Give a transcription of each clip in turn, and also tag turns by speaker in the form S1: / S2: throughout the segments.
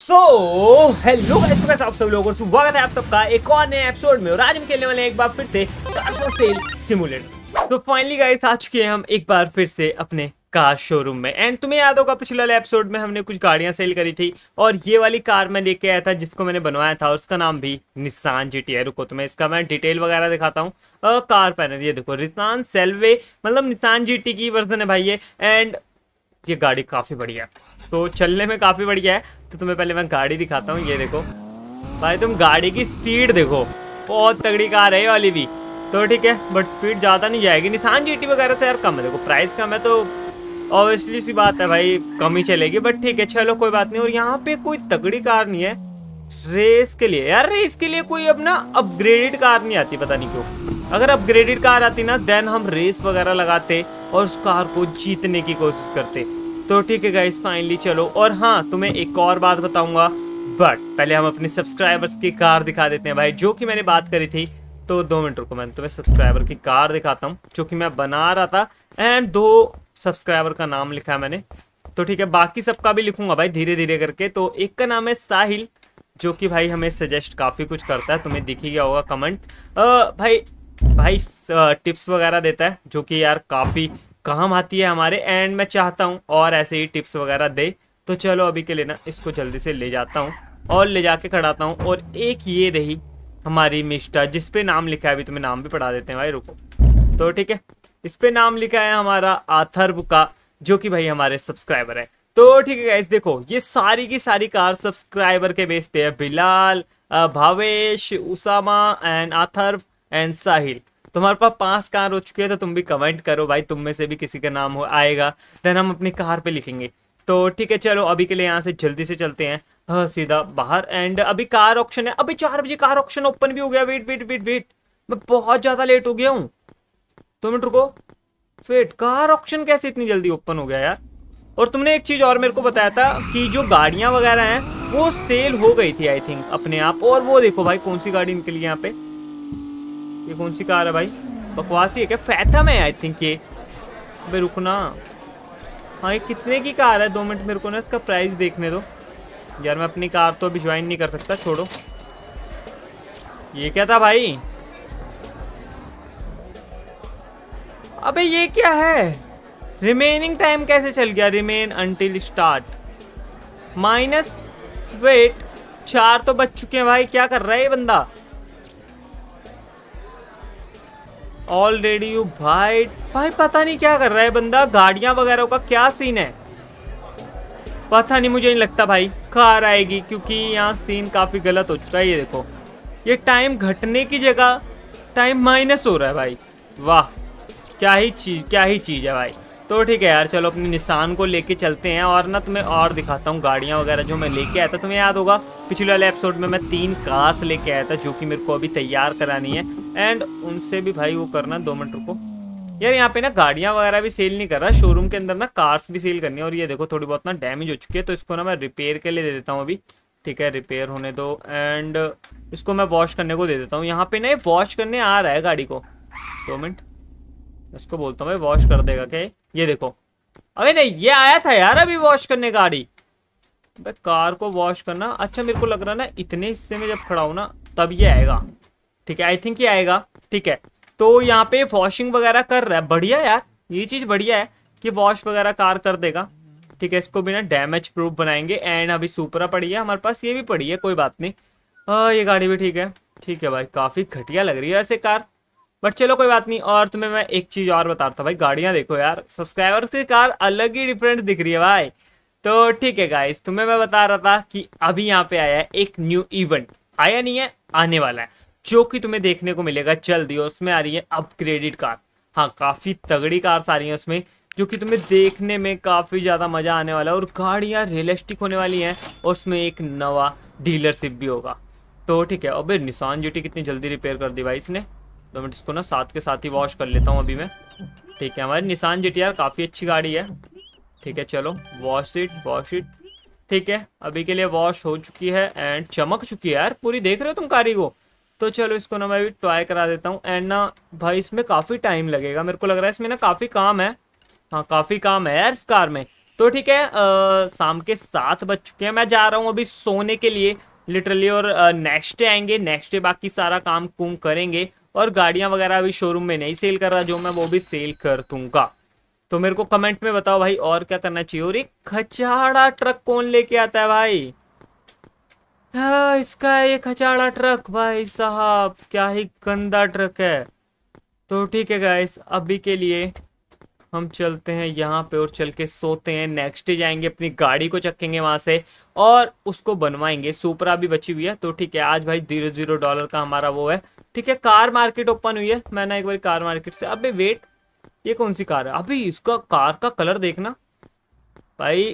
S1: So hello guys कैसे आप सब लोगों को स्वागत है आप सबका एक और नए एपिसोड में और आज हम खेलने वाले हैं एक बार फिर से कार सेल सिमुलेटर तो फाइनली गाइस आ चुके हैं हम एक बार फिर से अपने कार शोरूम में। एंड तुम्हें याद होगा, पिछले वाले एपिसोड में हमने कुछ गाड़ियाँ सेल करी थी और ये वाली कार मैं लेके आया था, जिसको मैंने बनवाया था और उसका नाम भी निशान जी है रुको तुम्हें इसका मैं डिटेल वगैरह दिखाता हूँ। कार पैनल ये देखो निशान सेल्वे मतलब निशान जी की वर्जन है भाई ये। एंड ये गाड़ी काफ़ी बढ़िया है। तो चलने में काफ़ी बढ़िया है। तो तुम्हें पहले मैं गाड़ी दिखाता हूँ, ये देखो। भाई, तुम गाड़ी की स्पीड देखो। बहुत तगड़ी कार है वाली भी। तो ठीक है बट स्पीड ज़्यादा नहीं जाएगी। निशान जी वगैरह से यार कम है। देखो प्राइस कम है तो ऑब्वियसली सी बात है भाई, कम ही चलेगी। बट ठीक है, चलो, कोई बात नहीं। और यहाँ पे कोई तगड़ी कार नहीं है। रेस के लिए। यार रेस के लिए कोई अपना अपग्रेडेड कार नहीं आती, पता नहीं क्यों। अगर अपग्रेडेड कार आती ना देन हम रेस वगैरह लगाते और उस कार को जीतने की कोशिश करते। तो ठीक है गाइस फाइनली चलो। और हाँ तुम्हें एक और बात बताऊँगा। बट पहले हम अपने सब्सक्राइबर्स की कार दिखा देते हैं भाई। जो कि मैंने बात करी थी तो दो मिनट रुको, मैं तुम्हें सब्सक्राइबर की कार दिखाता हूँ, जो कि मैं बना रहा था। एंड दो सब्सक्राइबर का नाम लिखा है मैंने। तो ठीक है, बाकी सबका भी लिखूँगा भाई धीरे धीरे करके। तो एक का नाम है साहिल, जो कि भाई हमें सजेस्ट काफ़ी कुछ करता है। तुम्हें दिख ही गया होगा कमेंट भाई भाई टिप्स वगैरह देता है, जो कि यार काफ़ी काम आती है हमारे एंड मैं चाहता हूँ, और ऐसे ही टिप्स वगैरह दे। तो चलो अभी के लिए ना, इसको जल्दी से ले जाता हूँ, और ले जाके खड़ाता हूँ, और एक ये रही हमारी मिस्टा जिस पे नाम लिखा है, अभी तुम्हें नाम भी पढ़ा देते हैं, भाई, रुको। तो ठीक है इस पे नाम लिखा है हमारा आथर्व का, जो कि भाई हमारे सब्सक्राइबर है। तो ठीक है गाइस देखो, ये सारी की सारी कार सब्सक्राइबर के बेस पे है, बिलाल भावेश, उसामा एंड आथर्व एंड साहिल। तुम्हारे पास पाँच कार हो चुकी है तो तुम भी कमेंट करो भाई, तुम में से भी किसी का नाम हो, आएगा। देन हम अपनी कार पे लिखेंगे। तो ठीक है, चलो, अभी के लिए यहाँ से जल्दी से चलते हैं। हाँ सीधा बाहर। एंड अभी कार ऑप्शन है। अभी चार बजे कार ऑप्शन ओपन भी हो गया। वेट वेट वेट वेट मैं बहुत ज़्यादा लेट हो गया हूँ। दो मिनट रुको। वेट कार ऑप्शन कैसे इतनी जल्दी ओपन हो गया यार? और तुमने एक चीज़ और मेरे को बताया था कि जो गाड़ियाँ वगैरह हैं, वो सेल हो गई थी आई थिंक अपने आप। और वो देखो भाई, कौन सी गाड़ी निकली यहाँ पे? ये कौन सी कार है भाई? बकवासी है क्या? फैथम है आई थिंक ये। भाई रुकना। हाँ ये कितने की कार है? दो मिनट मेरे को ना इसका प्राइस देखने दो। यार, मैं अपनी कार तो अभी ज्वाइन नहीं कर सकता, छोड़ो। ये क्या था भाई? अबे ये क्या है? रिमेनिंग टाइम कैसे चल गया? Remain until start minus wait चार तो बच चुके हैं भाई। क्या कर रहा है ये बंदा? ऑलरेडी यू भाई भाई, पता नहीं क्या कर रहा है बंदा? गाड़ियाँ वगैरह का क्या सीन है? पता नहीं, मुझे नहीं लगता भाई। कार आएगी, क्योंकि यहाँ सीन काफ़ी गलत हो चुका है, ये देखो। ये टाइम घटने की जगह टाइम माइनस हो रहा है भाई। वाह, क्या ही चीज़, क्या ही चीज़ है भाई। तो ठीक है यार, चलो अपने निशान को लेके चलते हैं और ना तुम्हें और दिखाता हूँ गाड़ियाँ वगैरह जो मैं लेके आया था। तुम्हें याद होगा, पिछले वाले एपिसोड में मैं तीन कार्स लेके आया था जो कि मेरे को अभी तैयार करानी है। एंड उनसे भी भाई वो करना दो मिनट, रुको। यार, यहाँ पे ना गाड़ियाँ वगैरह भी सेल नहीं कर रहा शोरूम के अंदर ना कार्स भी सेल करनी है। और ये देखो, थोड़ी बहुत ना डैमेज हो चुकी है तो इसको ना मैं रिपेयर के लिए दे देता हूँ अभी। ठीक है रिपेयर होने दो। एंड इसको मैं वॉश करने को दे देता हूँ। यहाँ पे ना ये वॉश करने आ रहा है गाड़ी को। दो मिनट। इसको बोलता हूँ वॉश कर देगा क्या ये देखो। अरे नहीं ये आया था यार अभी वॉश करने गाड़ी। भाई कार को वॉश करना अच्छा मेरे को लग रहा ना इतने हिस्से में जब खड़ा हूँ ना तब ये आएगा। ठीक है आई थिंक ये आएगा। ठीक है तो यहाँ पे वॉशिंग वगैरह कर रहा है। बढ़िया यार ये चीज़ बढ़िया है कि वॉश वगैरह कार कर देगा। ठीक है इसको भी ना डैमेज प्रूफ बनाएँगे। एंड अभी सुपरा पड़ी है हमारे पास ये भी पड़ी है कोई बात नहीं। आ, ये गाड़ी भी ठीक है। ठीक है भाई काफ़ी घटिया लग रही है ऐसे कार। बट चलो कोई बात नहीं, और तुम्हें मैं एक चीज़ और बता रहा था भाई, गाड़ियाँ देखो यार सब्सक्राइबर की कार अलग ही डिफरेंस दिख रही है भाई। तो ठीक है गाइस तुम्हें मैं बता रहा था कि अभी यहाँ पे आया है एक न्यू इवेंट आया नहीं है, आने वाला है, जो कि तुम्हें देखने को मिलेगा जल्दी उसमें आ रही है अपग्रेडेड कार हाँ काफ़ी तगड़ी कार्स आ रही हैं उसमें, जो कि तुम्हें देखने में काफ़ी ज़्यादा मज़ा आने वाला है, और गाड़ियाँ रियलिस्टिक होने वाली हैं, और उसमें एक नवा डीलरशिप भी होगा। तो ठीक है, अबे निशान जी कितनी जल्दी रिपेयर कर दी भाई इसने। तो मैं इसको ना साथ के साथ ही वॉश कर लेता हूँ अभी मैं। ठीक है, हमारी निशान जी काफ़ी अच्छी गाड़ी है। ठीक है, चलो वॉश इट वॉश इट ठीक है, अभी के लिए वॉश हो चुकी है एंड चमक चुकी है यार, पूरी देख रहे हो तुम कारी को? तो चलो, इसको ना मैं भी ट्राई करा देता हूँ एंड ना भाई इसमें काफ़ी टाइम लगेगा। मेरे को लग रहा है इसमें ना काफ़ी काम है। हाँ काफ़ी काम है यार इस कार में। तो ठीक है शाम के सात बज चुके हैं। मैं जा रहा हूँ अभी सोने के लिए। लिटरली और नेक्स्ट डे आएँगे नेक्स्ट डे बाकी सारा काम कुम करेंगे। और गाड़ियाँ वगैरह अभी शोरूम में नहीं सेल कर रहा जो मैं वो भी सेल कर दूँगा। तो मेरे को कमेंट में बताओ भाई और क्या करना चाहिए? और एक खचाड़ा ट्रक कौन लेके आता है भाई? हाँ, इसका एक खचाड़ा ट्रक भाई साहब क्या ही गंदा ट्रक है। तो ठीक है गाइस अभी के लिए हम चलते हैं यहाँ पे और चल के सोते हैं। नेक्स्ट डे जाएँगे अपनी गाड़ी को चखेंगे वहाँ से और उसको बनवाएँगे। सुपरा भी बची हुई है तो ठीक है आज भाई ज़ीरो ज़ीरो डॉलर का हमारा वो है। ठीक है कार मार्केट ओपन हुई है। मैंने एक बार कार मार्केट से अबे वेट ये कौन सी कार है? अभी इसका कार का कलर देखना। भाई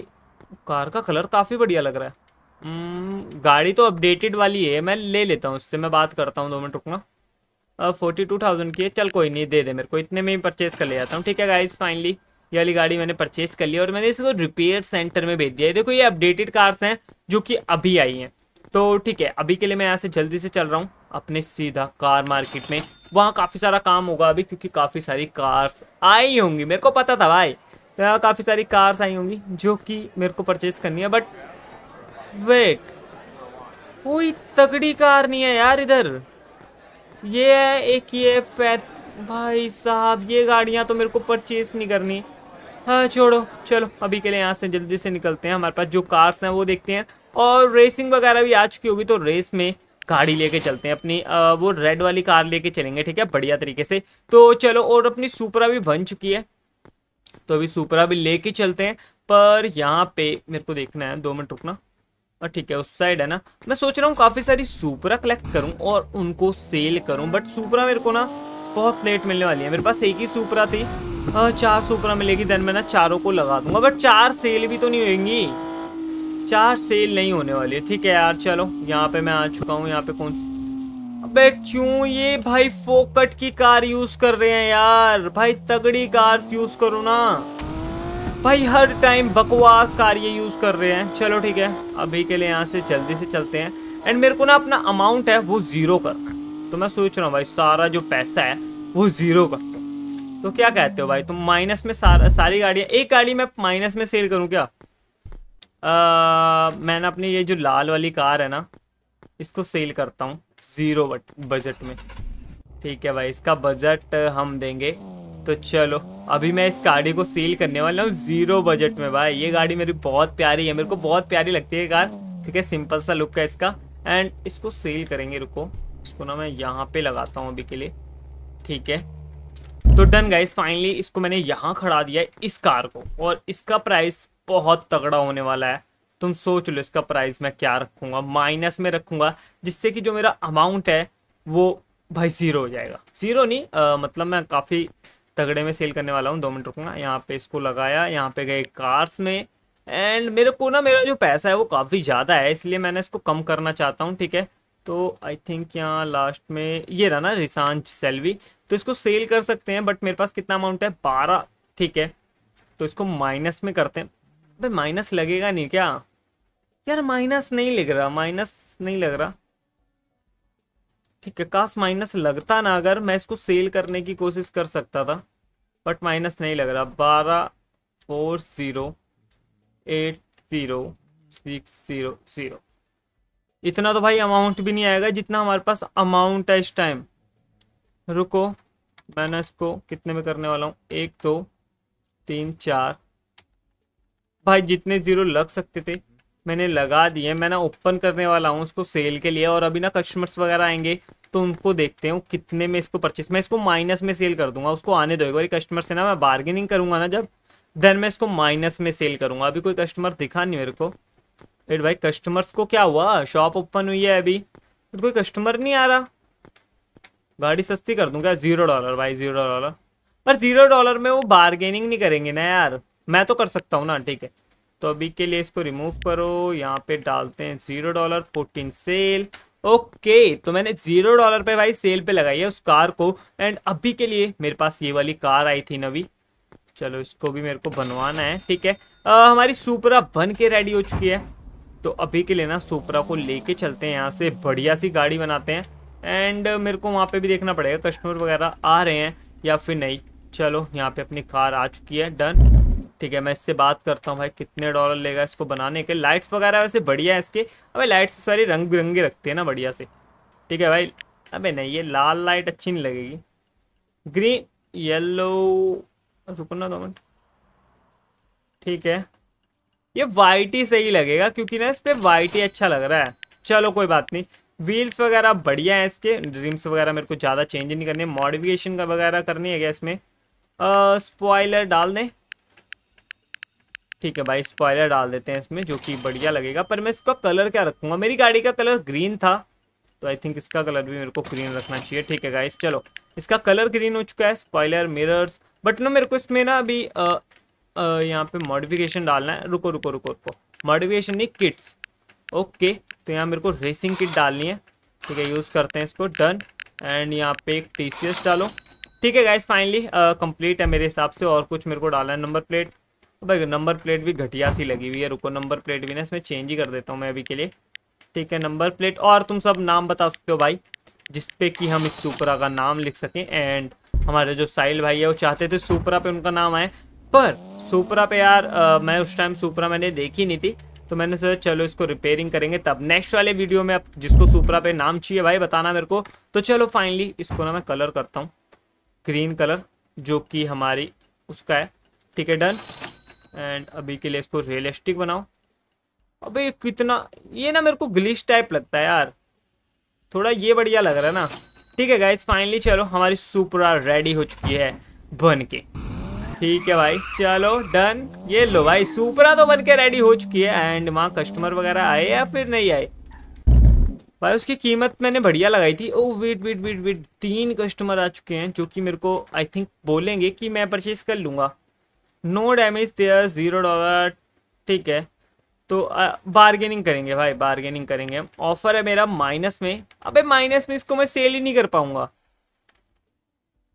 S1: कार का कलर काफ़ी बढ़िया लग रहा है। हम्म, गाड़ी तो अपडेटेड वाली है मैं ले लेता हूँ उससे मैं बात करता हूँ दो मिनट रुकना। फोर्टी टू थाउज़ेंड की है। चल कोई नहीं, दे दे मेरे को। इतने में ही परचेज कर ले जाता हूँ, ठीक है गाइस फाइनली ये वाली गाड़ी मैंने परचेज कर ली और मैंने इसको रिपेयर सेंटर में भेज दिया है। देखो, ये अपडेटेड कार्स हैं जो कि अभी आई हैं। तो ठीक है, अभी के लिए मैं यहाँ से जल्दी से चल रहा हूँ। अपने सीधा कार मार्केट में। वहाँ काफ़ी सारा काम होगा अभी, क्योंकि काफ़ी सारी कार्स आई होंगी। मेरे को पता था भाई। तो काफ़ी सारी कार्स आई होंगी जो कि मेरे को परचेज करनी है। बट वेट कोई तगड़ी कार नहीं है यार इधर। ये है एक ये फैत भाई साहब ये गाड़ियाँ तो मेरे को परचेज नहीं करनी। हाँ छोड़ो चलो अभी के लिए यहाँ से जल्दी से निकलते हैं। हमारे पास जो कार्स हैं वो देखते हैं। और रेसिंग वगैरह भी आ चुकी होगी तो रेस में गाड़ी लेके चलते हैं अपनी आ, वो रेड वाली कार लेके चलेंगे ठीक है? बढ़िया तरीके से। तो चलो और अपनी सुपरा भी बन चुकी है। तो अभी सुपरा भी लेके चलते हैं। पर यहाँ पे मेरे को देखना है दो मिनट रुकना। और ठीक है, उस साइड है ना। मैं सोच रहा हूँ काफ़ी सारी सुपरा कलेक्ट करूँ और उनको सेल करूँ बट सुपरा मेरे को ना बहुत लेट मिलने वाली है। मेरे पास एक ही सुपरा थी। चार सुपरा मिलेगी देन मैं ना चारों को लगा दूँगा बट चार सेल भी तो नहीं होगी चार सेल नहीं होने वाली है। ठीक है यार, चलो, यहाँ पे मैं आ चुका हूँ। यहाँ पे कौन अबे क्यों ये भाई फोकट की कार यूज़ कर रहे हैं यार? भाई तगड़ी कार्स यूज़ करो ना। भाई, हर टाइम बकवास कार ये यूज़ कर रहे हैं। चलो ठीक है, अभी के लिए यहाँ से जल्दी से चलते हैं। एंड मेरे को ना अपना अमाउंट है, वो ज़ीरो करना है तो मैं सोच रहा हूँ भाई, सारा जो पैसा है, वो ज़ीरो कर। तो क्या कहते हो भाई, तुम माइनस में सारा, सारी गाड़ियाँ, एक गाड़ी मैं माइनस में सेल करूँ क्या? मैंने अपनी ये जो लाल वाली कार है ना, इसको सेल करता हूँ ज़ीरो बजट में। ठीक है भाई, इसका बजट हम देंगे तो चलो अभी मैं इस गाड़ी को सेल करने वाला हूँ ज़ीरो बजट में भाई। ये गाड़ी मेरी बहुत प्यारी है मेरे को बहुत प्यारी लगती है कार। ठीक है सिंपल सा लुक है इसका। एंड इसको सेल करेंगे रुको। इसको ना मैं यहाँ पे लगाता हूँ अभी के लिए। ठीक है। तो डन गाइस फाइनली इसको मैंने यहाँ खड़ा दिया इस कार को। और इसका प्राइस बहुत तगड़ा होने वाला है। तुम सोच लो इसका प्राइस मैं क्या रखूँगा। माइनस में रखूँगा जिससे कि जो मेरा अमाउंट है वो भाई ज़ीरो हो जाएगा। ज़ीरो नहीं आ, मतलब मैं काफ़ी तगड़े में सेल करने वाला हूँ, दो मिनट रुकूँगा। यहाँ पे इसको लगाया, यहाँ पे गए कार्स में। एंड मेरे को ना, मेरा जो पैसा है वो काफ़ी ज़्यादा है, इसलिए मैंने इसको कम करना चाहता हूँ, ठीक है? तो आई थिंक यहाँ लास्ट में ये रहा ना रिसांच सेल्वी तो इसको सेल कर सकते हैं बट मेरे पास कितना अमाउंट है? बारह, ठीक है? तो इसको माइनस में करते हैं। भाई माइनस लगेगा नहीं क्या? यार माइनस नहीं लग रहा माइनस नहीं लग रहा। ठीक है, काश माइनस लगता ना, अगर मैं इसको सेल करने की कोशिश कर सकता था। बट माइनस नहीं लग रहा। बारह, four, zero, eight, zero, six, zero zero. इतना तो भाई अमाउंट भी नहीं आएगा जितना हमारे पास अमाउंट है इस टाइम रुको मैंने इसको कितने में करने वाला हूँ? एक, दो, तीन, चार। भाई जितने ज़ीरो लग सकते थे मैंने लगा दिए, मैं ना ओपन करने वाला हूँ उसको सेल के लिए और अभी ना कस्टमर्स वगैरह आएँगे तो उनको देखते हैं कितने में इसको परचेस मैं इसको माइनस में सेल कर दूँगा, उसको आने दो एक बार कस्टमर से ना मैं बार्गेनिंग करूँगा ना जब देन मैं इसको माइनस में सेल करूँगा। अभी कोई कस्टमर दिखा नहीं मेरे को। एट भाई कस्टमर्स को क्या हुआ? शॉप ओपन हुई है अभी। तो कोई कस्टमर नहीं आ रहा। गाड़ी सस्ती कर दूँ क्या? ज़ीरो डॉलर भाई ज़ीरो डॉलर पर ज़ीरो डॉलर में वो बार्गेनिंग नहीं करेंगे ना यार। मैं तो कर सकता हूँ ना, ठीक है। तो अभी के लिए इसको रिमूव करो। यहाँ पे डालते हैं zero dollar fourteen sale okay तो मैंने ज़ीरो डॉलर पे भाई सेल पे लगाई है उस कार को। एंड अभी के लिए मेरे पास ये वाली कार आई थी नवी। चलो इसको भी मेरे को बनवाना है ठीक है? आ, हमारी सुपरा बन के रेडी हो चुकी है। तो अभी के लिए ना सुपरा को लेके चलते हैं यहाँ से। बढ़िया सी गाड़ी बनाते हैं। एंड मेरे को वहाँ पे भी देखना पड़ेगा कस्टमर वगैरह आ रहे हैं या फिर नहीं। चलो यहाँ पे अपनी कार आ चुकी है डन ठीक है, मैं इससे बात करता हूँ भाई, कितने डॉलर लेगा इसको बनाने के। लाइट्स वगैरह वैसे बढ़िया है इसके। अबे लाइट्स सारी रंग बिरंगे रखते हैं ना, बढ़िया से। ठीक है भाई, अबे नहीं, ये लाल लाइट अच्छी नहीं लगेगी। ग्रीन येलो रुकना दो मिनट। ठीक है, ये वाइट ही सही लगेगा, क्योंकि ना इस पर वाइट ही अच्छा लग रहा है। चलो, कोई बात नहीं। व्हील्स वगैरह बढ़िया है इसके। ड्रीम्स वगैरह मेरे को ज़्यादा चेंज नहीं करनी मॉडिफिकेशन का वगैरह करनी है क्या इसमें? स्पॉइलर डाल दें। ठीक है भाई स्पॉयलर डाल देते हैं इसमें, जो कि बढ़िया लगेगा। पर मैं इसका कलर क्या रखूँगा? मेरी गाड़ी का कलर ग्रीन था तो आई थिंक इसका कलर भी मेरे को ग्रीन रखना चाहिए। ठीक है गाइस चलो। इसका कलर ग्रीन हो चुका है स्पॉयलर मिरर्स बट ना मेरे को इसमें ना अभी यहाँ पे मॉडिफिकेशन डालना है। रुको रुको रुको रुको। मॉडिफिकेशन नहीं किट्स ओके तो यहाँ मेरे को रेसिंग किट डालनी है। ठीक है यूज़ करते हैं इसको डन एंड यहाँ पे एक टीसीएस डालो। ठीक है गाइस फाइनली कंप्लीट है मेरे हिसाब से। और कुछ मेरे को डालना है नंबर प्लेट भाई नंबर प्लेट भी घटिया सी लगी हुई है रुको नंबर प्लेट भी ना इसमें चेंज ही कर देता हूँ मैं अभी के लिए। ठीक है नंबर प्लेट और तुम सब नाम बता सकते हो भाई जिसपे कि हम इस सुपरा का नाम लिख सकें। एंड हमारे जो साहिल भाई है वो चाहते थे सुपरा पे उनका नाम आए पर सुपरा पे यार आ, मैं उस टाइम सुपरा मैंने देखी नहीं थी तो मैंने सोचा चलो इसको रिपेयरिंग करेंगे तब। नेक्स्ट वाले वीडियो में अब जिसको सुपरा पे नाम चाहिए भाई बताना मेरे को। तो चलो फाइनली इसको ना मैं कलर करता हूँ ग्रीन कलर जो कि हमारी उसका है। ठीक है डन एंड अभी के लिए इसको रियलिस्टिक बनाओ। अबे कितना, ये ना मेरे को ग्लिश टाइप लगता है यार। थोड़ा ये बढ़िया लग रहा है ना। ठीक है गाइज़ फाइनली चलो, हमारी सुपरा रेडी हो चुकी है बन के। ठीक है भाई, चलो डन ये लो भाई सुपरा तो बन के रेडी हो चुकी है। एंड वहाँ कस्टमर वगैरह आए या फिर नहीं आए? भाई, उसकी कीमत मैंने बढ़िया लगाई थी। Oh wait wait wait wait तीन कस्टमर आ चुके हैं, जो कि मेरे को आई थिंक बोलेंगे कि मैं परचेज कर लूँगा। No damage there zero dollar ठीक है। तो बार्गेनिंग करेंगे भाई बार्गेनिंग करेंगे। ऑफ़र है मेरा माइनस में। अबे माइनस में इसको मैं सेल ही नहीं कर पाऊँगा।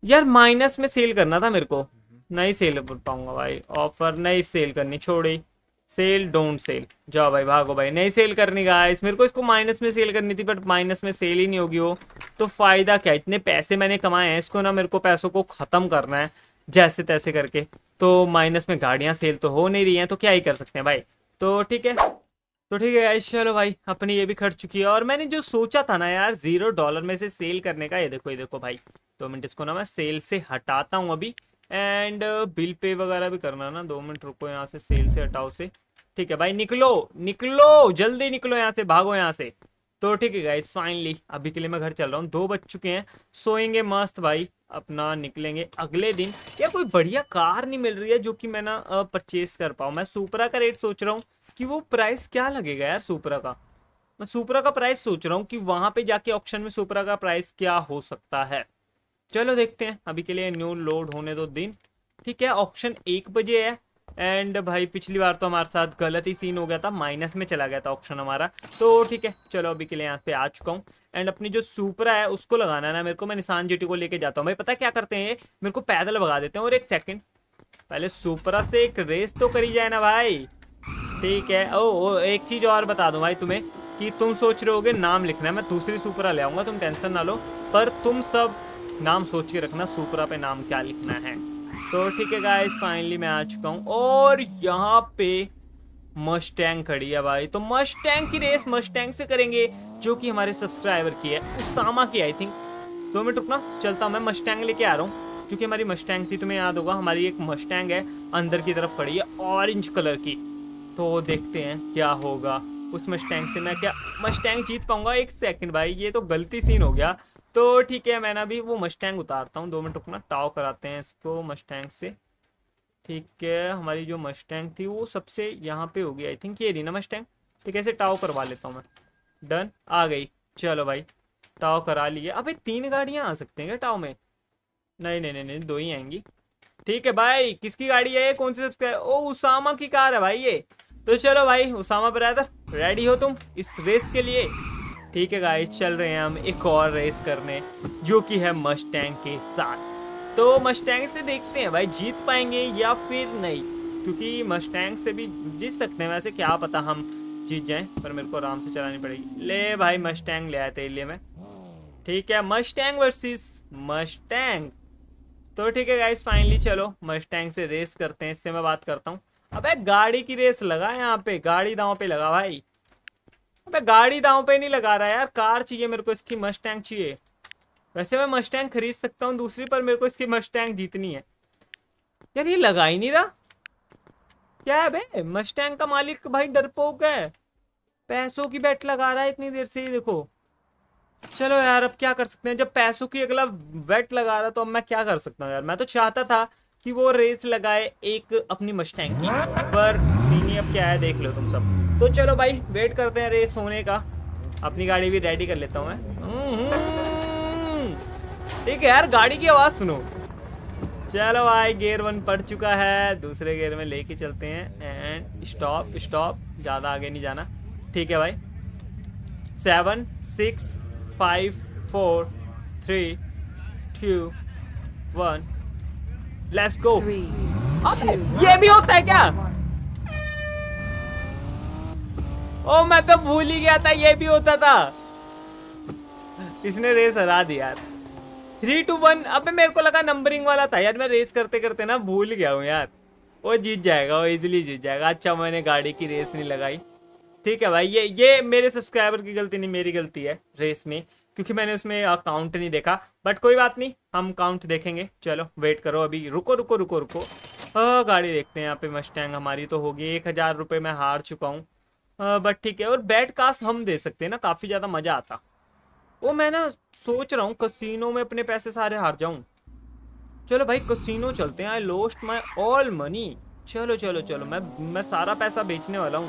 S1: यार माइनस में सेल करना था मेरे को। नहीं सेल कर पाऊँगा भाई। ऑफ़र नहीं सेल करनी, छोड़ी। सेल डोंट सेल जाओ भाई, भागो भाई। नहीं सेल करनी गाइस मेरे को इसको माइनस में सेल करनी थी बट माइनस में सेल ही नहीं होगी वो। तो फ़ायदा क्या? इतने पैसे मैंने कमाए हैं, इसको ना मेरे को पैसों को ख़त्म करना है। जैसे तैसे करके। तो माइनस में गाड़ियाँ सेल तो हो नहीं रही हैं तो क्या ही कर सकते हैं भाई? तो ठीक है। तो ठीक है गाइस चलो भाई, अपनी ये भी खर्च चुकी है। और मैंने जो सोचा था ना यार ज़ीरो डॉलर में से सेल करने का, ये देखो ये देखो भाई। दो मिनट इसको ना मैं सेल से हटाता हूँ अभी। एंड बिल पे वगैरह भी करना ना, दो मिनट रुको यहाँ से सेल से हटाओ से ठीक है भाई, निकलो निकलो, जल्दी निकलो यहाँ से, भागो यहाँ से। तो ठीक है गाइस फाइनली अभी के लिए मैं घर चल रहा हूँ। दो बज चुके हैं, सोएँगे मस्त भाई। अपना निकलेंगे अगले दिन। या कोई बढ़िया कार नहीं मिल रही है जो कि मैं ना परचेज कर पाऊँ। मैं सुपरा का रेट सोच रहा हूँ कि वो प्राइस क्या लगेगा यार सुपरा का? मैं सुपरा का प्राइस सोच रहा हूँ कि वहाँ पे जाके ऑप्शन में सुपरा का प्राइस क्या हो सकता है। चलो देखते हैं। अभी के लिए न्यू लोड होने दो दिन। ठीक है ऑप्शन एक बजे है। एंड भाई, पिछली बार तो हमारे साथ गलत ही सीन हो गया था। माइनस में चला गया था ऑप्शन हमारा। तो ठीक है, चलो अभी के लिए यहाँ पे आ चुका हूँ। एंड अपनी जो सुपरा है उसको लगाना है ना मेरे को मैं निशान जीटी को लेके जाता हूँ। भाई पता क्या करते हैं? मेरे को पैदल भगा देते हैं और एक सेकंड पहले सुपरा से एक रेस तो करी जाए ना भाई। ठीक है ओ, ओ एक चीज़ और बता दूँ भाई तुम्हें कि तुम सोच रहे होगे नाम लिखना है मैं दूसरी सुपरा ले आऊँगा तुम टेंशन ना लो। पर तुम सब नाम सोच के रखना सुपरा पे नाम क्या लिखना है। तो ठीक है गाइस फाइनली मैं आ चुका हूँ और यहाँ पे मस्टैंग खड़ी है भाई। तो मस्टैंग की रेस मस्टैंग से करेंगे, जो कि हमारे सब्सक्राइबर की है। उसामा की आई थिंक दो मिनट रुकना, चलता मैं मस्टैंग लेके आ रहा हूँ। क्योंकि हमारी मस्टैंग थी, तुम्हें याद होगा, हमारी एक मस्टैंग है, अंदर की तरफ़ खड़ी है ऑरेंज कलर की। तो देखते हैं क्या होगा। उस मस्टैंग से मैं क्या मस्टैंग जीत पाऊँगा? एक सेकंड भाई, ये तो गलती सीन हो गया। तो ठीक है मैं ना अभी वो मस्टैंग उतारता हूँ। दो मिनट रुकना टाव कराते हैं इसको मस्टैंग से। ठीक है, हमारी जो मस्टैंग थी वो सबसे यहाँ पे होगी आई थिंक ये रही ना मस्टैंग ठीक है इसे टाव करवा लेता हूँ मैं। डन आ गई। चलो भाई टाव करा लिए अबे, तीन गाड़ियाँ आ सकते हैं क्या टाव में? नहीं नहीं नहीं नहीं, दो ही आएँगी। ठीक है भाई, किसकी गाड़ी है कौन सी सबसे ओ उसामा की कार है भाई ये। तो चलो भाई उसामा ब्रदर रेडी हो तुम इस रेस के लिए? ठीक है गाइस चल रहे हैं हम एक और रेस करने, जो कि है मस्टैंग के साथ। तो मस्टैंग से देखते हैं भाई, जीत पाएँगे या फिर नहीं? क्योंकि मस्टैंग से भी जीत सकते हैं। वैसे क्या पता हम जीत जाएँ, पर मेरे को आराम से चलानी पड़ेगी। ले भाई मस्टैंग ले आए तेरे लिए मैं। ठीक है मस्टैंग वर्सेस मस्टैंग तो ठीक है गाइस फाइनली चलो मस्टैंग से रेस करते हैं। इससे मैं बात करता हूँ। अबे गाड़ी की रेस लगा यहाँ पे, गाड़ी दाव पे लगा भाई। अबे गाड़ी दाव पे नहीं लगा रहा यार, कार चाहिए मेरे को, इसकी मस्टैंग चाहिए। वैसे मैं मस्टैंग खरीद सकता हूँ, दूसरी पर मेरे को इसकी मस्टैंग जीतनी है। यार ये लगा ही नहीं रहा। क्या है बे? मस्टैंग का मालिक भाई डरपोक है। पैसों की बेट लगा रहा है इतनी देर से ही, देखो। चलो यार, अब क्या कर सकते हैं? जब पैसों की अगला वेट लगा रहा तो अब मैं क्या कर सकता हूँ यार? मैं तो चाहता था कि वो रेस लगाए एक अपनी मस्टैंग की, पर सीनी, अब क्या है, देख लो तुम सब। तो चलो भाई वेट करते हैं रेस होने का। अपनी गाड़ी भी रेडी कर लेता हूँ मैं। ठीक है यार गाड़ी की आवाज़ सुनो। चलो भाई गेयर वन पड़ चुका है। दूसरे गेयर में लेके चलते हैं। एंड स्टॉप स्टॉप ज़्यादा आगे नहीं जाना। ठीक है भाई। Seven six five four three two one let's go ये भी होता है क्या? ओ मैं तो भूल ही गया था ये भी होता था। इसने रेस हरा दी यार। थ्री टू वन अब मेरे को लगा नंबरिंग वाला था यार मैं रेस करते करते ना भूल गया हूँ यार। वो जीत जाएगा वो इजीली जीत जाएगा। अच्छा मैंने गाड़ी की रेस नहीं लगाई। ठीक है भाई ये ये मेरे सब्सक्राइबर की गलती नहीं मेरी गलती है रेस में। क्योंकि मैंने उसमें काउंट नहीं देखा। बट कोई बात नहीं हम काउंट देखेंगे। चलो वेट करो अभी। रुको रुको रुको रुको। आ, गाड़ी देखते हैं यहाँ पे मस्टैंग हमारी तो होगी। एक हज़ार रुपये मैं हार चुका हूँ। बट ठीक है और बैट कास्ट हम दे सकते हैं ना काफ़ी ज़्यादा मज़ा आता। वो मैं ना सोच रहा हूँ कसिनो में अपने पैसे सारे हार जाऊँ। चलो भाई, कसिनो चलते हैं। I lost my all money चलो चलो चलो, मैं मैं सारा पैसा बेचने वाला हूँ।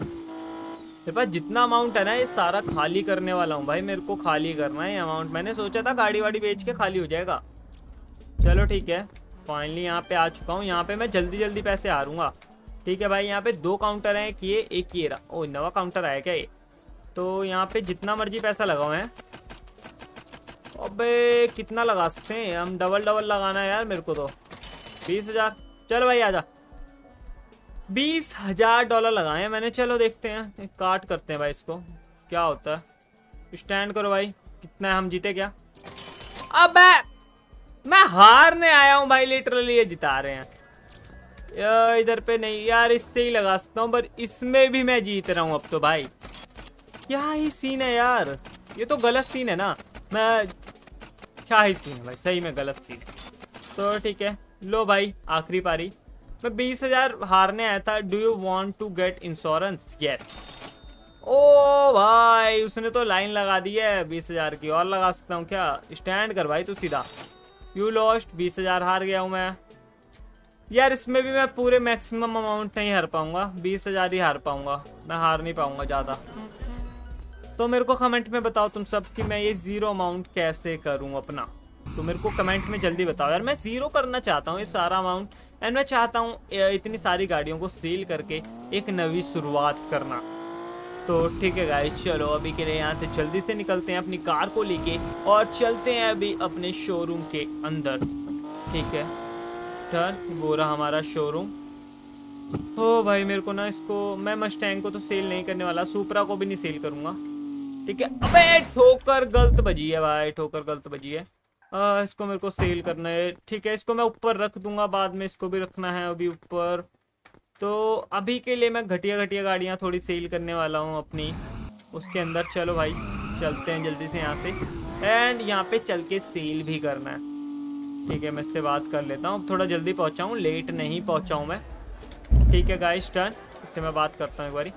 S1: मेरे पास जितना अमाउंट है ना, ये सारा खाली करने वाला हूँ। भाई, मेरे को खाली करना है अमाउंट मैंने सोचा था गाड़ी वाड़ी बेच के खाली हो जाएगा। चलो, ठीक है। फाइनली यहाँ पे आ चुका हूँ। यहाँ पे मैं जल्दी जल्दी पैसे हारूँगा। ठीक है भाई, यहाँ पे दो काउंटर हैं। एक ये एक ये रहा। ओ, नवा काउंटर आया क्या ये? तो यहाँ पे जितना मर्ज़ी पैसा लगाओ, है। अबे, कितना लगा सकते हैं? हम डबल डबल लगाना है यार मेरे को तो। बीस हज़ार। चल भाई, आजा। बीस हज़ार डॉलर लगाए मैंने। चलो देखते हैं। काट करते हैं भाई इसको। क्या होता है? स्टैंड करो भाई। कितना है, हम जीते क्या? अब, मैं हारने आया हूँ भाई लिटरली ये जिता रहे हैं। इधर पे नहीं। यार, इससे ही लगा सकता हूँ, पर इसमें भी मैं जीत रहा हूँ अब तो भाई। क्या ही सीन है यार? ये तो गलत सीन है ना। मैं क्या ही सीन है भाई? सही में गलत सीन तो ठीक है। लो भाई, आखिरी पारी। मैं बीस हज़ार हारने आया था। Do you want to get insurance yes oh भाई, उसने तो लाइन लगा दी है बीस हज़ार की। और लगा सकता हूँ क्या? स्टैंड कर भाई तू सीधा। यू लॉस्ट बीस हज़ार हार गया हूँ मैं। यार, इसमें भी मैं पूरे मैक्सिमम अमाउंट नहीं हार पाऊँगा। बीस हज़ार ही हार पाऊँगा। मैं हार नहीं पाऊँगा ज़्यादा। तो मेरे को कमेंट में बताओ तुम सब कि मैं ये ज़ीरो अमाउंट कैसे करूँ अपना? तो मेरे को कमेंट में जल्दी बताओ यार, मैं ज़ीरो करना चाहता हूँ ये सारा अमाउंट एंड मैं चाहता हूँ इतनी सारी गाड़ियों को सेल करके एक नवी शुरुआत करना। तो ठीक है गाइस चलो अभी के लिए यहाँ से जल्दी से निकलते हैं अपनी कार को लेके, और चलते हैं अभी अपने शोरूम के अंदर। ठीक है? टर्न वो रहा हमारा शोरूम ओ भाई मेरे को ना इसको, मैं मस्टैंग को तो सेल नहीं करने वाला सुपरा को भी नहीं सेल करूँगा। ठीक है अबे ठोकर गलत बजी है भाई ठोकर गलत बजी है। आ, इसको मेरे को सेल करना है। ठीक है इसको मैं ऊपर रख दूँगा बाद में इसको भी रखना है अभी ऊपर। तो अभी के लिए मैं घटिया घटिया गाड़ियाँ थोड़ी सेल करने वाला हूँ अपनी। उसके अंदर चलो भाई चलते हैं जल्दी से यहाँ से। एंड यहाँ पे चल के सेल भी करना है। ठीक है मैं इससे बात कर लेता हूँ। थोड़ा जल्दी पहुँचाऊँ लेट नहीं पहुँचाऊँ मैं। ठीक है गाइस टर्न इससे मैं बात करता हूँ एक बारी।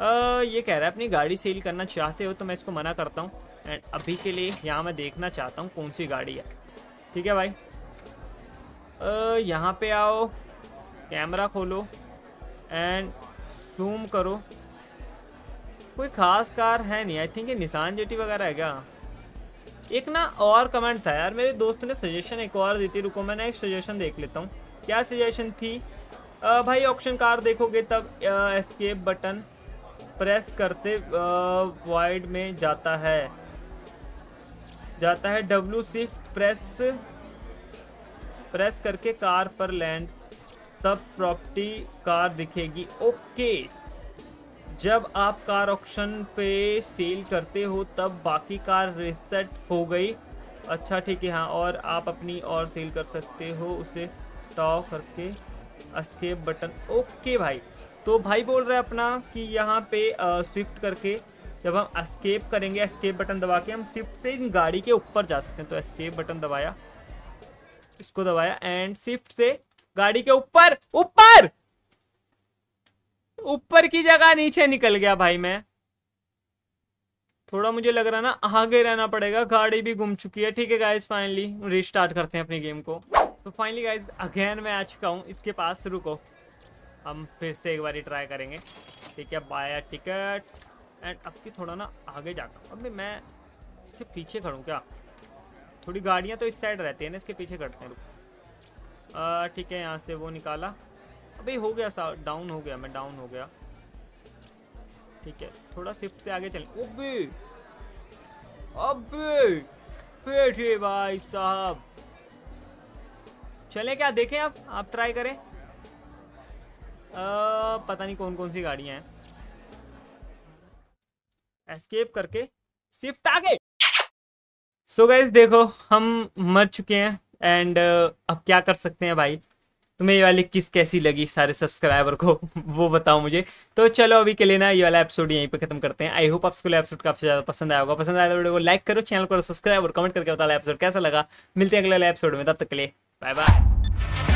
S1: ये कह रहा है अपनी गाड़ी सेल करना चाहते हो तो मैं इसको मना करता हूँ। एंड अभी के लिए यहाँ मैं देखना चाहता हूँ कौन सी गाड़ी है। ठीक है भाई? यहाँ पे आओ कैमरा खोलो एंड जूम करो। कोई ख़ास कार है नहीं आई थिंक ये निशान जेटी वगैरह है क्या? एक ना और कमेंट था यार मेरे दोस्त ने सजेशन एक और दी थी रुको मैं मैंने एक सजेशन देख लेता हूँ। क्या सजेशन थी? आ, भाई ऑप्शन कार देखोगे तब एस्केप बटन प्रेस करते वाइड में जाता है। जाता है डब्लू सिफ्ट प्रेस प्रेस करके कार पर लैंड तब प्रॉपर्टी कार दिखेगी। ओके जब आप कार ऑक्शन पे सेल करते हो, तब बाकी कार रिसेट हो गई। अच्छा ठीक है हाँ और आप अपनी और सेल कर सकते हो, उसे टॉ करके अस्केप बटन ओके भाई। तो भाई बोल रहे हैं अपना कि यहाँ पे स्विफ्ट करके जब हम एस्केप करेंगे एस्केप बटन दबा के हम स्विफ्ट से इन गाड़ी के ऊपर जा सकते हैं। तो एस्केप बटन दबाया, इसको दबाया एंड स्विफ्ट से गाड़ी के ऊपर ऊपर! ऊपर की जगह नीचे निकल गया भाई मैं। थोड़ा मुझे लग रहा ना, आगे रहना पड़ेगा, गाड़ी भी घूम चुकी है। ठीक है गाइज़ फाइनली रिस्टार्ट करते हैं अपनी गेम को। तो फाइनली गाइज़ अगेन मैं आ चुका हूँ, इसके पास, रुको। हम फिर से एक बार ट्राई करेंगे। ठीक है बाया टिकट एंड अब की थोड़ा ना आगे जाकर अब मैं इसके पीछे खड़ूँ क्या? थोड़ी गाड़ियाँ तो इस साइड रहती है ना, इसके पीछे करते हैं। ठीक है, यहाँ से वो निकाला। अभी हो गया सा डाउन हो गया, मैं डाउन हो गया। ठीक है, थोड़ा शिफ्ट से आगे चल। ओबे अबे! बैठे भाई साहब। चले क्या, देखें आप आप ट्राई करें। पता नहीं कौन कौन सी गाड़ियाँ हैं। एस्केप करके शिफ्ट आगे। सो so गाइज़ देखो हम मर चुके हैं एंड uh, अब क्या कर सकते हैं भाई? तुम्हें ये वाली किस कैसी लगी सारे सब्सक्राइबर को? वो बताओ मुझे। तो चलो अभी के लिए ना ये वाला एपिसोड यहीं पे खत्म करते हैं। आई होप आपको एपिसोड काफ़ी ज़्यादा पसंद आएगा पसंद आया तो वीडियो को लाइक करो चैनल को सब्सक्राइब और कमेंट करके बताओ एपिसोड कैसा लगा। मिलते हैं अगले एपिसोड में तब तक के लिए बाय बाय